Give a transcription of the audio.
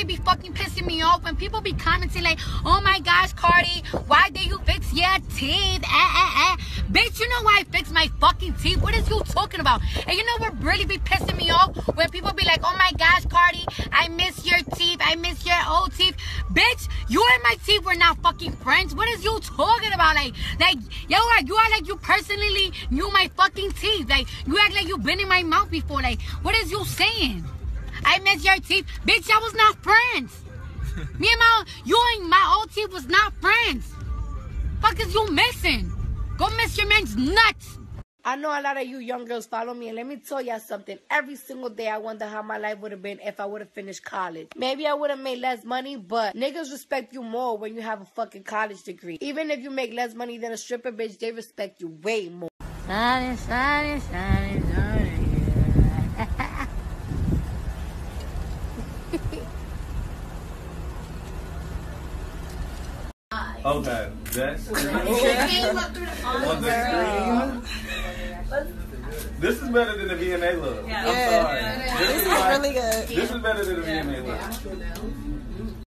really be fucking pissing me off when people be commenting like, oh my gosh, Cardi, why did you fix your teeth? Eh, eh, eh. Bitch, you know why I fixed my fucking teeth? What is you talking about? And you know what really be pissing me off? When people be like, oh my gosh, Cardi, I miss your teeth. I miss your old teeth. Bitch, you and my teeth were not fucking friends. What is you talking about? Like, like, yo, like, you are like you personally knew my fucking teeth. Like, you act like you've been in my mouth before. Like, what is you saying? I miss your teeth. Bitch, y'all was not friends. Me and my, you and my old teeth was not friends. Fuck is you missing? Go miss your man's nuts. I know a lot of you young girls follow me, and let me tell y'all something. Every single day, I wonder how my life would have been if I would have finished college. Maybe I would have made less money, but niggas respect you more when you have a fucking college degree. Even if you make less money than a stripper bitch, they respect you way more. Shining, shining, shining, shining. Okay, that's on the screen. This is better than the VMA look. I'm sorry. This is really good. This is better than the VMA look.